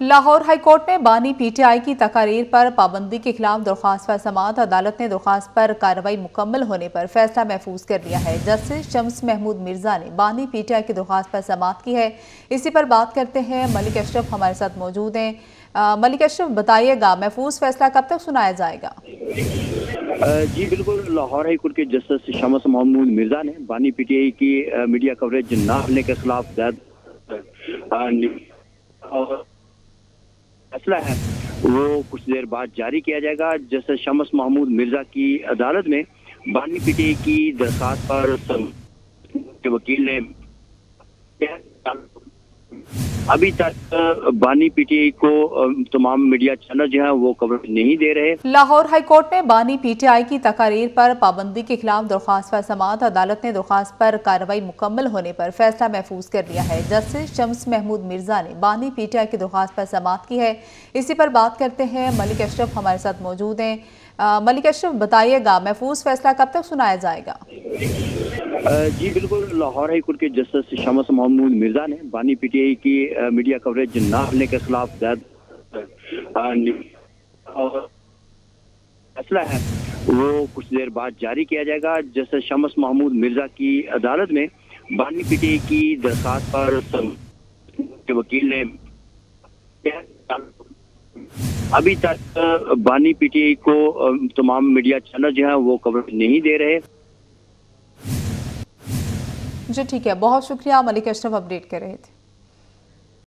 Lahore high court में बानी PTI की तकारीर पर पाबंदी के खिलाफ दरख्वास्त पर समात। अदालत ने दरख्वास्त पर कार्रवाई मुकम्मल होने पर फैसला महफूज कर लिया है। जस्टिस शम्स महमूद मिर्ज़ा ने बानी पीटीआई की दरख्वास्त पर समात की है। इसी पर बात करते हैं मलिक अशरफ हमारे साथ मौजूद हैं। मलिक अशरफ, बताइएगा, महफूज फैसला कब तक सुनाया जाएगा? जी, बिल्कुल, लाहौर हाईकोर्ट के जस्टिस शम्स महमूद मिर्ज़ा ने बानी पीटीआई की मीडिया कवरेज न होने के खिलाफ और फैसला है। वो कुछ देर बाद जारी किया जाएगा। जैसे शमस महमूद मिर्ज़ा की अदालत में बानी पीटी की दरखास्त पर वकील ने अभी तक बानी पीटीआई को तमाम मीडिया चैनल जो है वो कवरेज नहीं दे रहे। लाहौर हाईकोर्ट में बानी पीटीआई की तकारीर पर पाबंदी के खिलाफ दरख्वास्त पर समात। अदालत ने दरख्वास्त पर कार्रवाई मुकम्मल होने पर फैसला महफूज कर लिया है। जस्टिस शम्स महमूद मिर्ज़ा ने बानी पीटीआई की दरख्वास्त पर समात की है। इसी पर बात करते हैं। मलिक अशरफ हमारे साथ मौजूद हैं। मलिक अशरफ, बताइएगा, महफूज फैसला कब तक सुनाया जाएगा? जी, बिल्कुल, लाहौर हाई कोर्ट के जस्टिस शमस महमूद मिर्ज़ा ने बानी पीटीआई की मीडिया कवरेज न होने के खिलाफ फैसला है, वो कुछ देर बाद जारी किया जाएगा। जस्टिस शमस महमूद मिर्ज़ा की अदालत में बानी पीटीआई की दरखास्त पर के वकील ने अभी तक बानी पीटीआई को तमाम मीडिया चैनल जो है वो कवरेज नहीं दे रहे। जी ठीक है। बहुत शुक्रिया मलिक अशरफ अपडेट कर रहे थे।